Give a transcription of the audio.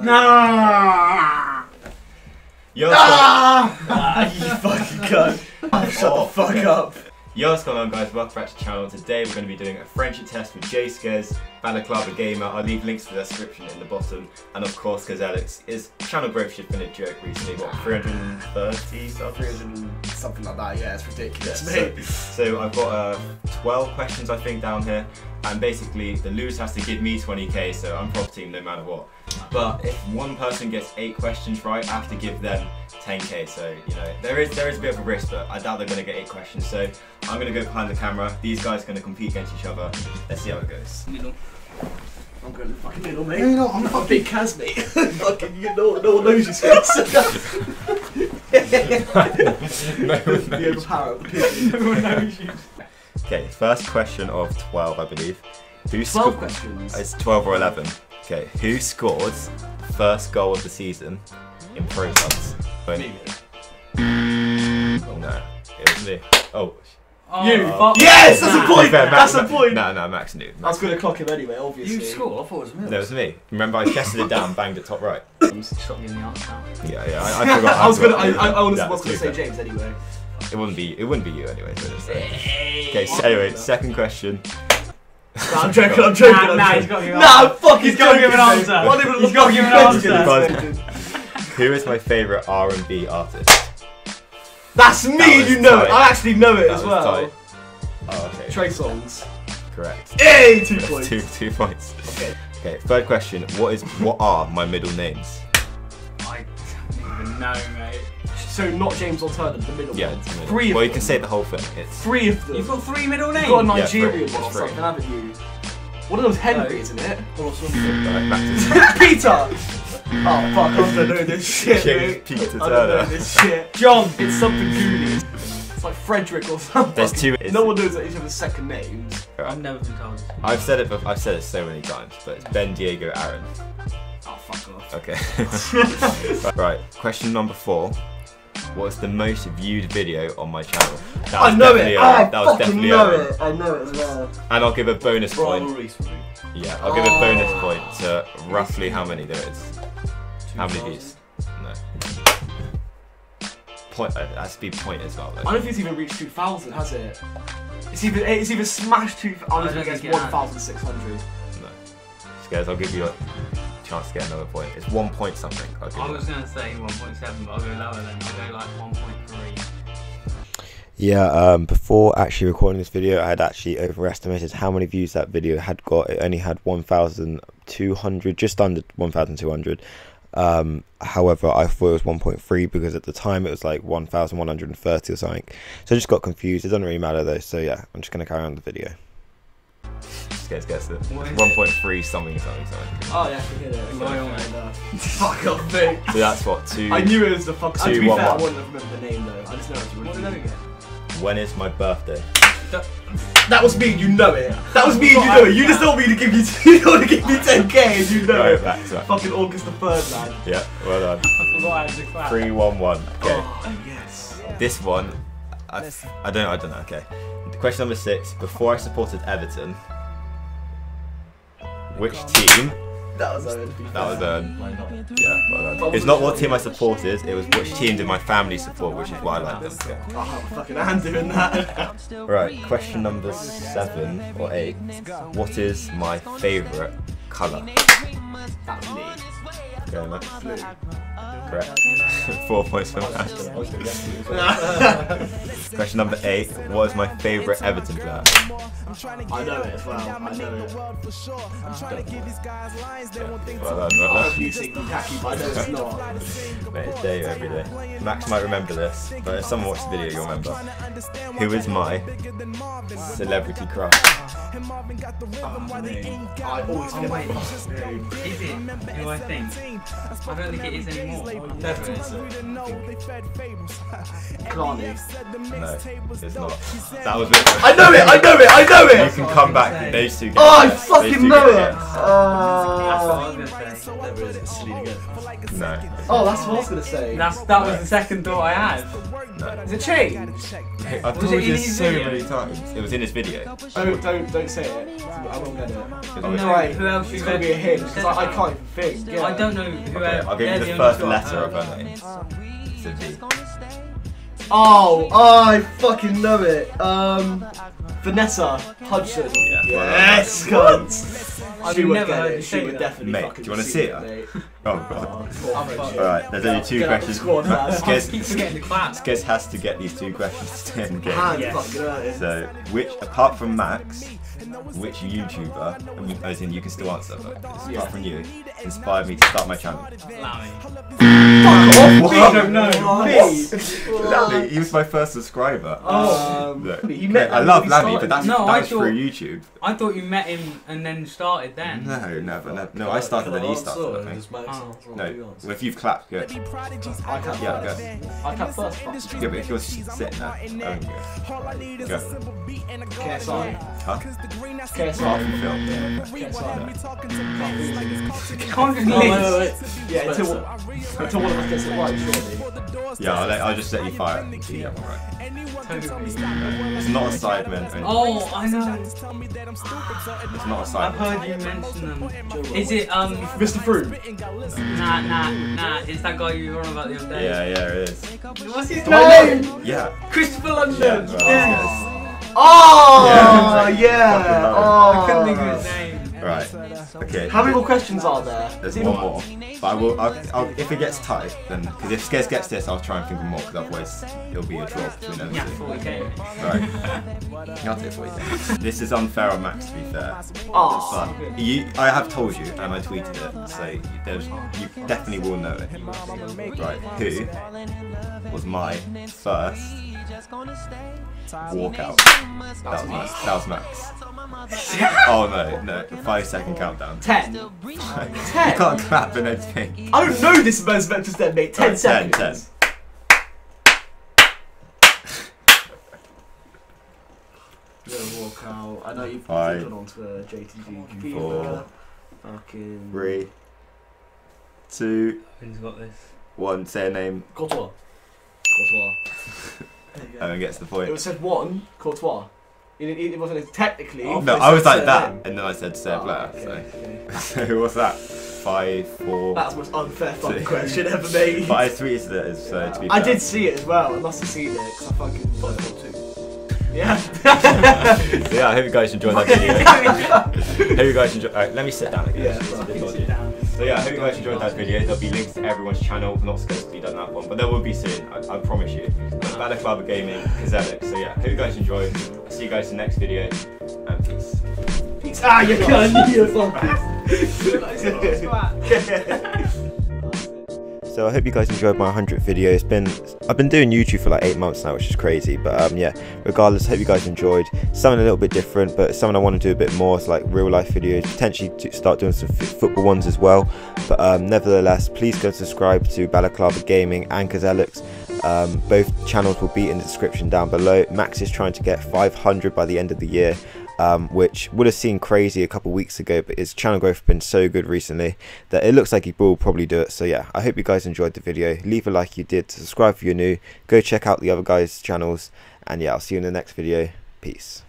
No! Yo, Ah, you fucking cunt. Shut the fuck up. Yo, what's going on guys? Welcome back to the channel. Today we're going to be doing a friendship test with Jay Scares, Balaclava Gamer. I'll leave links to the description in the bottom. And of course, Kazalex, his channel growth has been a joke recently. What, 330 something? 300 something like that, yeah, it's ridiculous, So, mate. so I've got uh, 12 questions I think down here. And basically, the loser has to give me 20k, so I'm team no matter what. But if one person gets eight questions right, I have to give them 10k. So you know there is there is a bit of a risk, but I doubt they're gonna get eight questions. So I'm gonna go behind the camera. These guys are gonna compete against each other. Let's see how it goes. Middle. I'm going to the fucking middle, mate. No, no, I'm not a big Kaz, mate. fucking, you know, no one knows you, Skins. the overpower of. No one knows you. Okay, first question of 12, I believe. Who 12 questions. It's 12 or 11. Okay, who scored first goal of the season in Pro Clubs? Me. No, it was me. Oh, you. Oh. Yes, that's a point. be fair, That's Max- a point. No, no, Max knew. I was going to clock him anyway, obviously. You score? I thought it was Mills. No, it was me. Remember, I chested it down, banged it top right. Shot me in the arm now. Yeah, yeah. I, I forgot. I was gonna. I. I, I honestly Yeah, was gonna say fair. James anyway. It wouldn't be. It wouldn't be you anyway. So it's, uh, okay. So anyway, second question. Nah, I'm joking. I'm joking. Nah, I'm nah, joking. he's gotta give an Nah, answer. fuck. He's gotta give an answer. What even He's the gotta give an fucking answer. Who is my favorite R and B artist? That's me. That you know it. I actually know it That as was well. tight. Oh, okay. Trey Songz. Correct. Hey, two That's points. two two points. Okay. Okay. Third question. What is what are my middle names? I don't even know, mate. So not James Alternative, the middle Yeah. one. it's middle. Three of Well, you them. can say the whole thing. It's Three of them. You've got three middle names. You've got a Yeah, three. Nigerian one or It's something, haven't you? One of them's Henry, No. isn't it? Or Alright, back to Peter! Oh fuck, I don't know this shit, James mate. Peter I don't know this shit. John, it's something Goonies. It's like Frederick or something. There's two- No one knows each other's second names. I've never been told. I've said it. bef- I've said it so many times, but it's Ben Diego Aaron. Oh fuck off. Okay. right. Question number four. What's the most viewed video on my channel? That I was know definitely it. Aaron. I that was fucking definitely know Aaron. it. I know it as well. And I'll give a bonus point. Rivalries for. Yeah, I'll give a bonus Oh. point to roughly how many there is. How many views? No. Point. Uh, that's be point as well. Though. I don't think it's even reached 2,000, has it? It's even it's even smashed 2,000. I'm I don't gonna think guess 1,600. No. Scares. I'll give you a chance to get another point. It's one point something. I'll I was gonna say 1.7, but I'll go lower then. I'll go like 1.3. Yeah, um, before actually recording this video, I had actually overestimated how many views that video had got. It only had 1,200, just under 1,200. Um, however, I thought it was 1.3 because at the time it was like 1,130 or something. So I just got confused. It doesn't really matter though. So yeah, I'm just going to carry on the video. Scares guess it. What is? One point three something something something. Oh yeah, I can hear it. Loyal, And, uh, Fuck off, mate. So that's what two. I knew it was the fuck. Two, uh, to be one, fair, one. I wouldn't have remembered the name though. I just know it's What really did I get? When is my birthday? That was me, you know it. That was me, you know it. You just told me to give you, you don't to give me 10k, and you know Right, it. back to that. Fucking August the 3rd, man. Yeah, well done. I forgot I had to clap. Three one one. Okay. Oh, yes. This one, I, I don't I don't know. Okay. Question number six. Before I supported Everton, which team? That was Owen. That was Why not? yeah. Well done. It's not what team I supported. It was which team did my family support, which is why I like them. Okay. Oh, fucking hand doing that. Right. Question number seven or eight. What is my favourite colour? that was me. Okay, Matt. Correct. Four points for Matt. Question number eight. What is my favourite Everton player? I know it as well. I know it. Well done, I well hope you think Lukaku, but I know it's not. done. Mate, it's day every day. Max might remember this, but if someone watched the video, you'll remember. Who is my celebrity crush? Oh, mate. I always forget my name. Is it who I think? I don't think it is any more. Definitely is it. Clarny. No, it's not. That was it. I know it, I know it, I know it! You can come back. Those two. Get Oh, I it. Those two fucking know get it! yes. That's what I was gonna say. Never is it Celine again. No. oh, that's what I was gonna say. That's that was the second thought I had. Is it changed? I've Was told it you this so video? many times. It was in his video. Don't, don't, don't say it. I won't get it. Oh, No, Right, who else It's you gonna be a hint because I, I can't even think. Yeah. I don't know who Okay, else. I'll give you the first two I've letter of heard. her name. It's. Oh, I fucking know it. Um, Vanessa Hudgens. Yeah. Yes, cunt. I've She would get it. She would definitely Mate, fucking do you wanna see see her? mate. Oh Oh, god. poor I'm friendship. fucked. Alright, there's only two Get questions. squad, man. Skez, keep forgetting the class. Skez has to get these two questions to stay in the game. Yes. fucking hurt it. So, which, apart from Max, which YouTuber, I mean, as in you can still answer, but apart Yeah. from you, inspired me to start my channel? Lamby. What? I don't know. Lamby, he was my first subscriber. Um, Look, you met I love when we Lamby, started. but that's, No, I that's thought- through YouTube. I thought you met him and then started then. No, never, never. No, I started then he started, I think. Oh. No, well, if you've clapped, good. I can't Yeah, first. go. I can't first. fuck. Yeah, but if you're just sitting there, oh, I don't go. Go. KSI. Huh? KSI. Apart from film. KSI. Can't Oh, wait, wait, wait. Yeah, until, until one of us gets it right, surely. Yeah, I'll, I'll just let you fire it until you one right. It's not a Sidemen. only. Oh, I know. It's not a I've heard you mention them. Is it um? Mr. Fruit. Nah, nah, nah. It's that guy you were on about the other day. Yeah, yeah, it is. What's his Do name? Yeah. Christopher Yeah, London. right, Yes. Oh, Yeah. yeah. It. Oh. I couldn't think of his name. Right. Okay. How many more questions are there? There's Is one more. But I will. I'll, I'll, if it gets tight, then because if Skez gets this, I'll try and think of more. Because otherwise, it'll be a draw between them Yeah, two. 40k. Right. I'll take it for you. This is unfair on Max, to be fair. Oh. But you, I have told you, and I tweeted it, so there's, you definitely will know it. Right, who was my first walkout? That was Max. That was Max. oh no, no, five second countdown. Ten. Ten. you can't clap and anything. I don't know this man's meant to then, mate. Ten Right, ten, seconds. Yeah, walk out. I know you've Five, gone on to JTG. four, Fucking. Three, two, Who's got this? one. Say a name, Courtois. Courtois. There you go. and then gets the It was said one, Courtois. It, it, it wasn't technically. Oh, no, I was like that, him. and then I said say Oh, player. okay, okay. So, so what's that? Five, four. That's the most unfair fucking question ever made. But I tweeted it as so to be I fair. did see it as well. I must have seen it because I fucking. Yeah. So yeah, I hope you guys enjoyed that video. hope you guys enjoyed. Alright, let me sit down again. Yeah. So yeah, I hope you guys enjoyed that video. There'll be links to everyone's channel. Not supposed to be done that one, but there will be soon. I, I promise you. Balaclava Gaming, Kazalex. So yeah, hope you guys enjoyed. I'll see you guys in the next video, and peace. Peace. Ah, you can't. You So I hope you guys enjoyed my 100th video. It's been I've been doing YouTube for like eight months now, which is crazy. But um, yeah, regardless, hope you guys enjoyed. Something a little bit different, but something I want to do a bit more. It's like real life videos, potentially to start doing some football ones as well. But um, nevertheless, please go subscribe to Balaclava Gaming and Kazalex. Um, both channels will be in the description down below. Max is trying to get 500 by the end of the year um, which would have seemed crazy a couple weeks ago, but his channel growth has been so good recently that it looks like he will probably do it. So yeah, I hope you guys enjoyed the video. Leave a like if you did, subscribe if you're new, go check out the other guys' channels, and yeah, I'll see you in the next video. Peace.